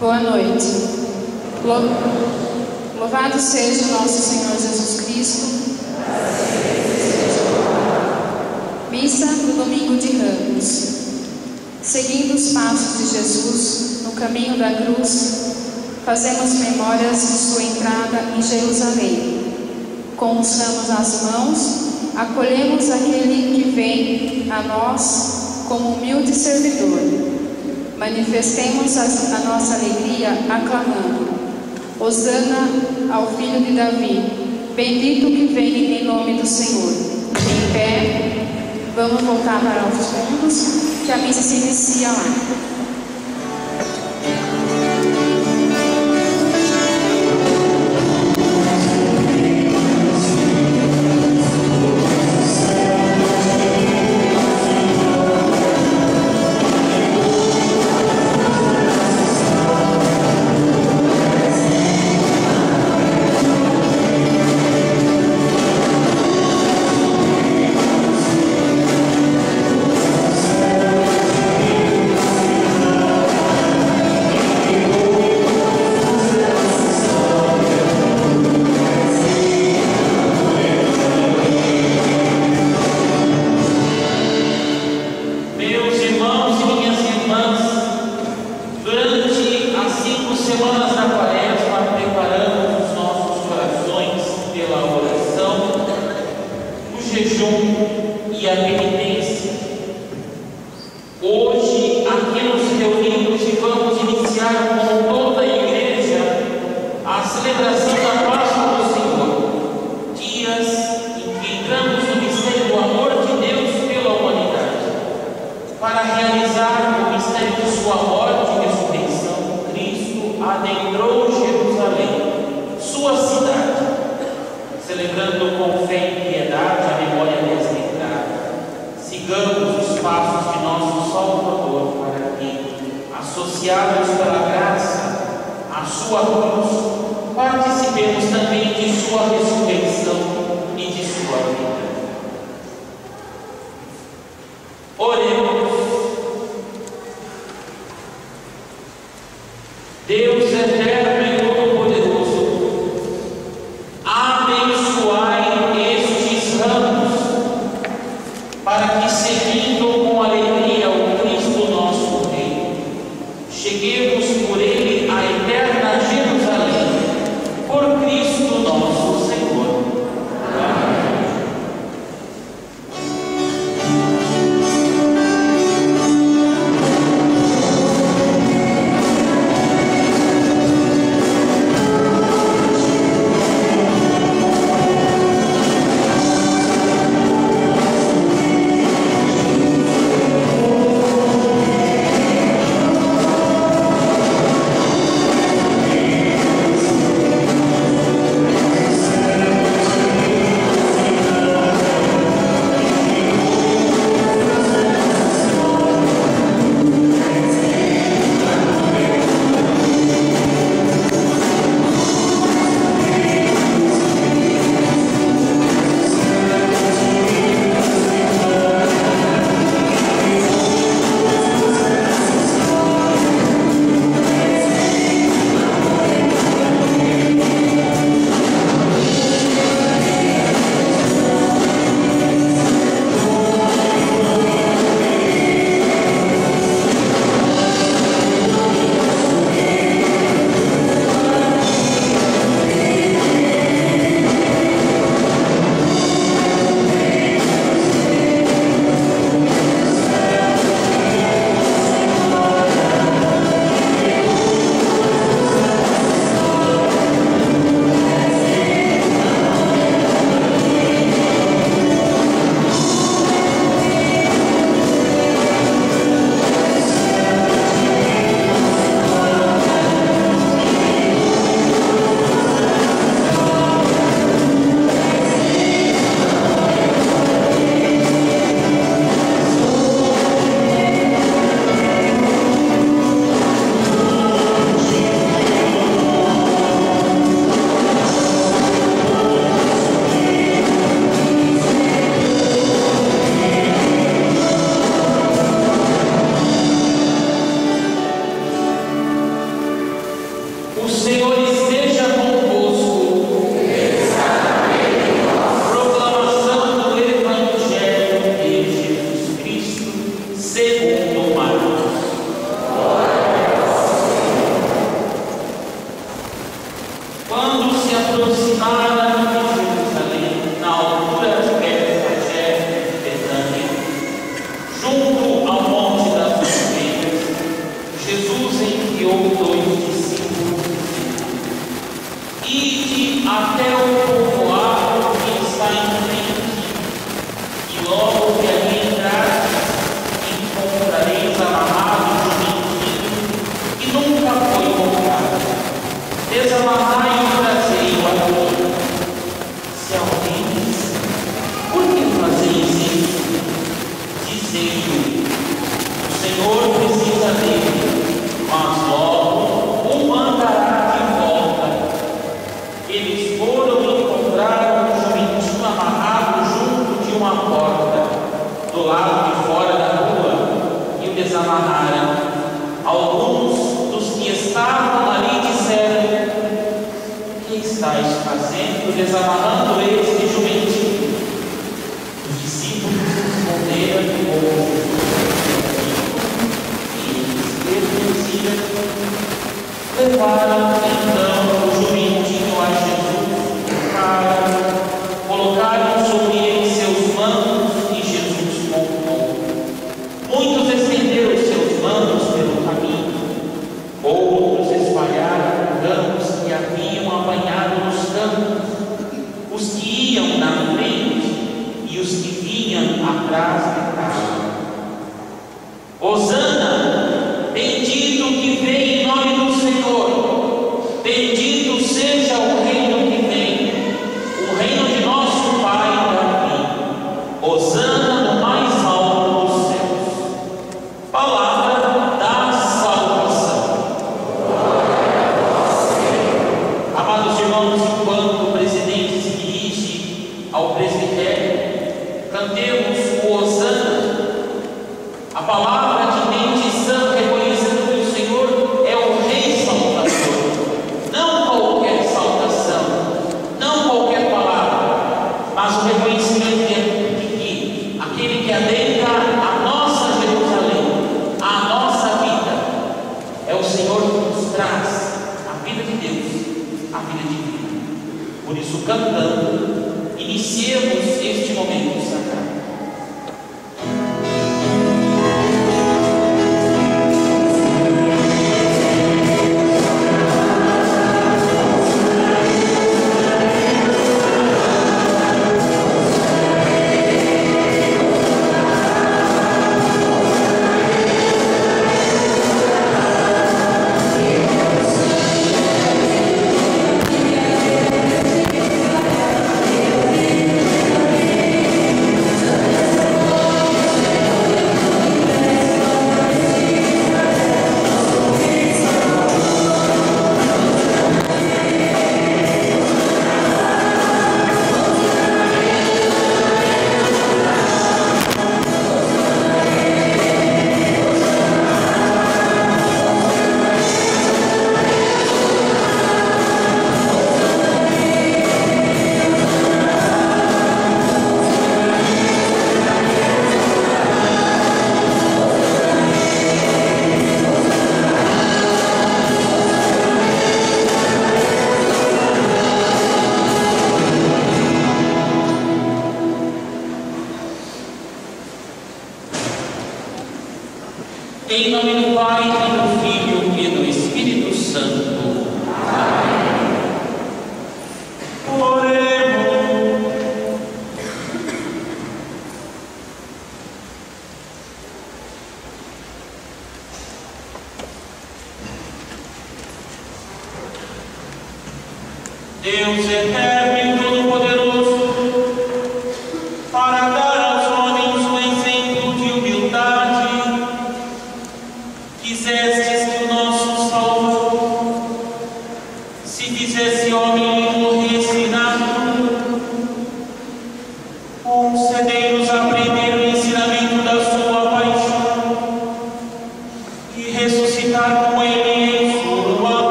Boa noite. Lou- Louvado seja o nosso Senhor Jesus Cristo. Missa do Domingo de Ramos. Seguindo os passos de Jesus no caminho da cruz, fazemos memórias de sua entrada em Jerusalém. Com os ramos nas mãos, acolhemos aquele que vem a nós como humilde servidor. Manifestemos a, nossa alegria aclamando: Hosana ao filho de Davi, bendito que vem em nome do Senhor. Em pé, vamos voltar para os fundos, que a missa se inicia lá. Realizar o mistério de sua morte e ressurreição, Cristo adentrou Jerusalém, sua cidade, celebrando com fé e piedade a memória desta entrada. Sigamos os passos de nosso Salvador para que, associados pela graça à sua cruz,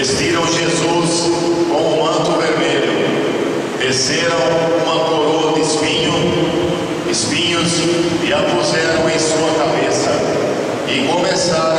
Vestiram Jesus com um manto vermelho, desceram uma coroa de espinho, espinhos e a puseram em sua cabeça. E começaram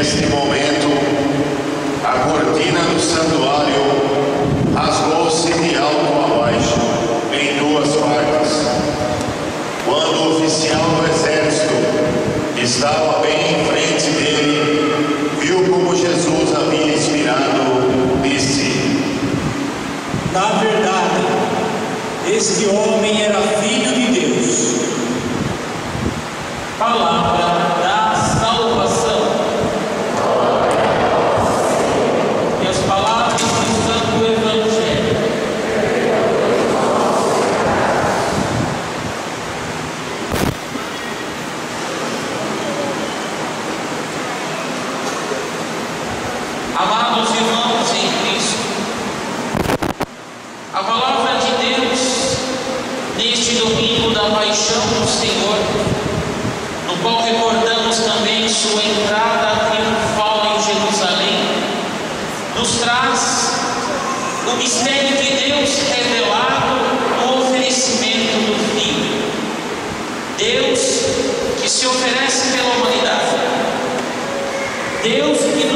neste momento, a cortina do santuário rasgou-se de alto a baixo em duas partes. Quando o oficial do exército estava bem em frente dele, viu como Jesus havia inspirado, disse: Na verdade, este homem era filho de Deus. Palavra da paixão do Senhor, no qual recordamos também sua entrada triunfal em Jerusalém, nos traz o mistério de Deus revelado no oferecimento do Filho. Deus que se oferece pela humanidade. Deus que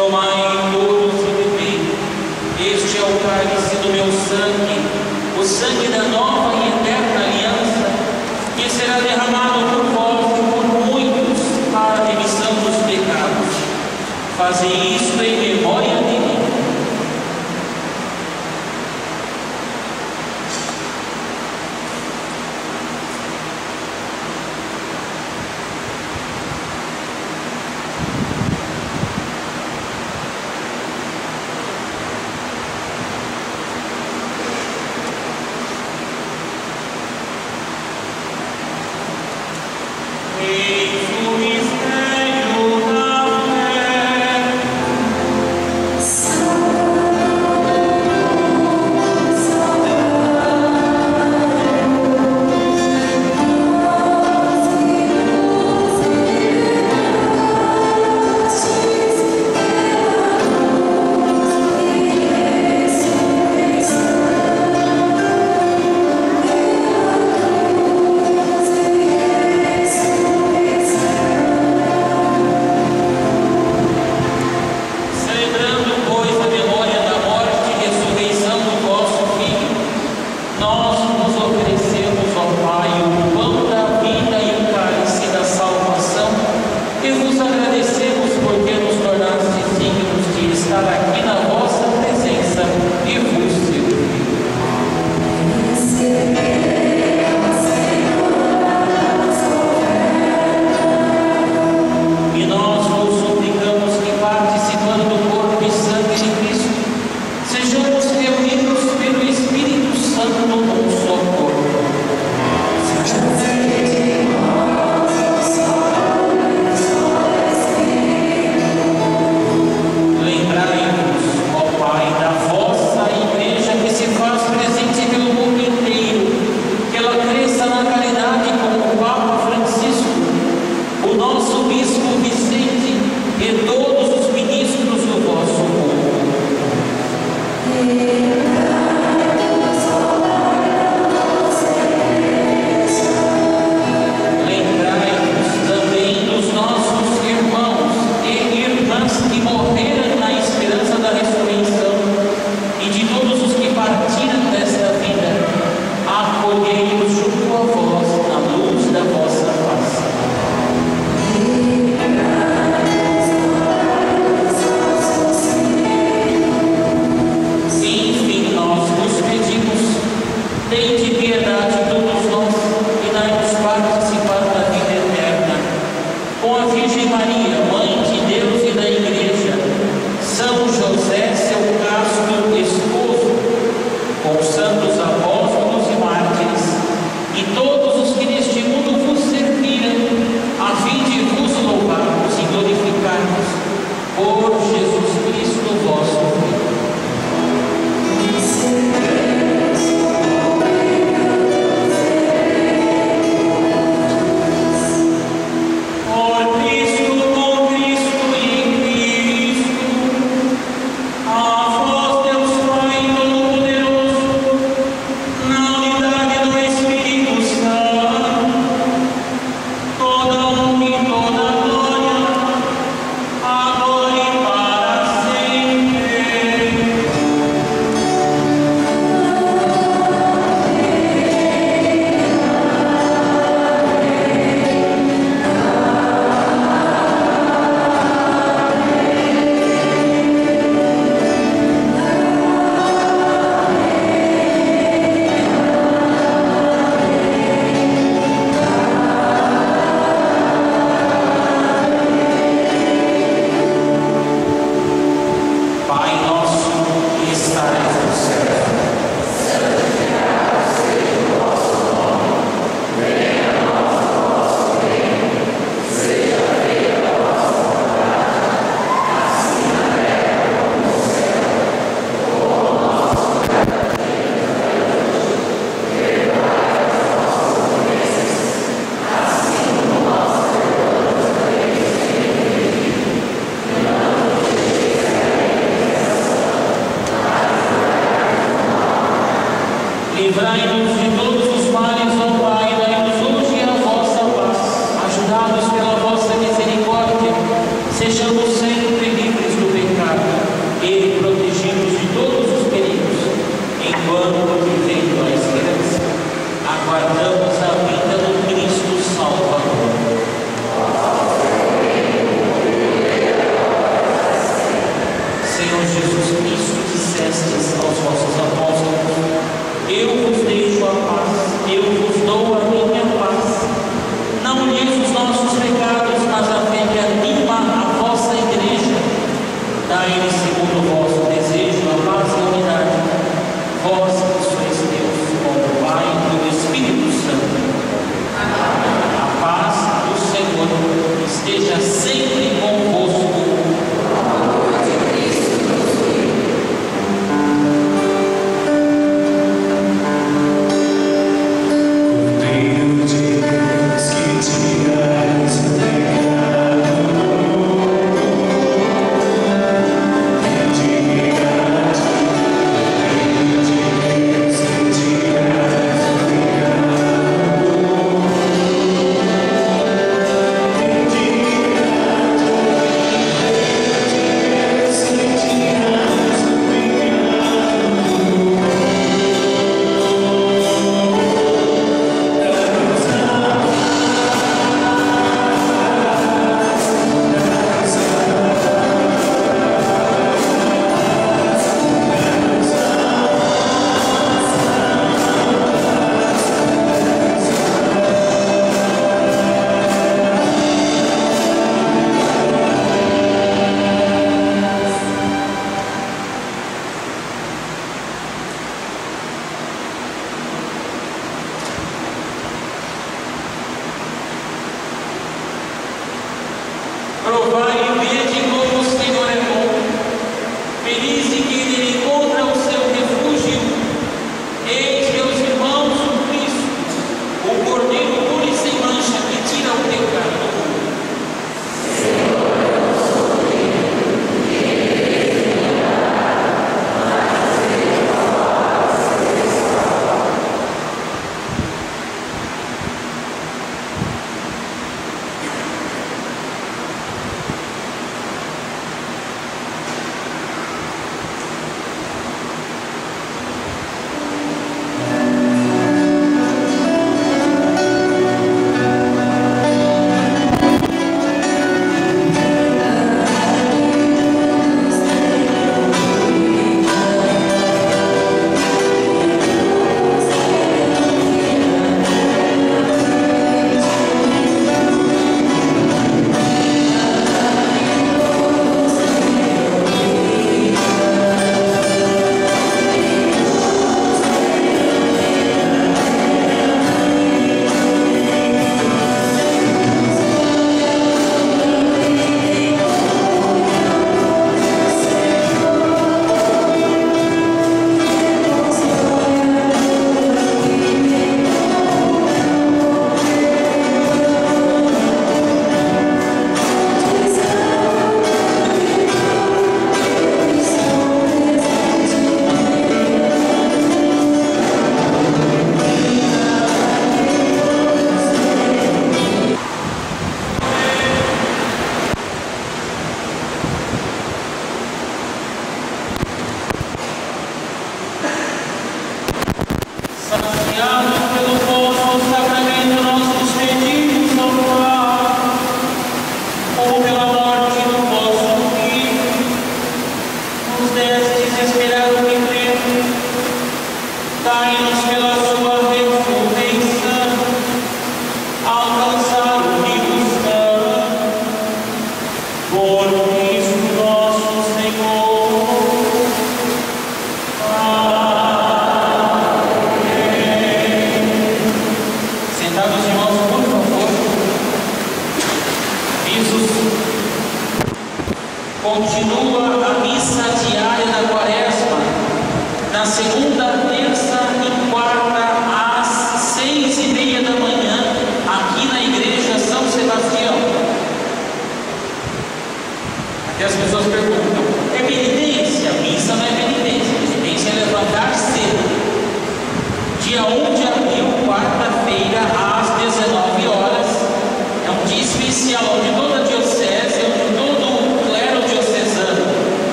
Tomai todos e bebei. Este é o cálice do meu sangue, o sangue da nova e eterna aliança, que será derramado por vós e por muitos para a remissão dos pecados. Fazei isso